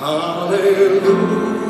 Hallelujah.